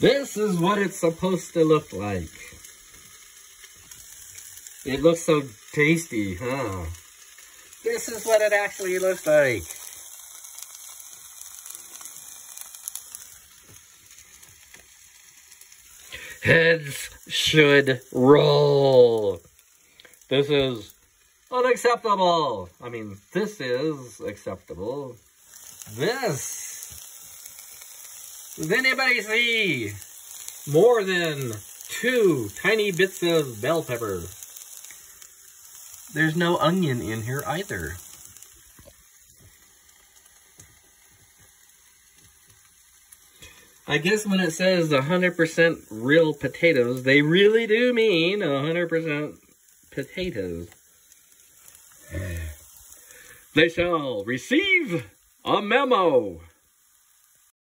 This is what it's supposed to look like. It looks so tasty, huh? This is what it actually looks like. Heads should roll. This is unacceptable. I mean, this is acceptable. This. Does anybody see more than two tiny bits of bell pepper? There's no onion in here either. I guess when it says 100% real potatoes, they really do mean 100% potatoes. They shall receive a memo.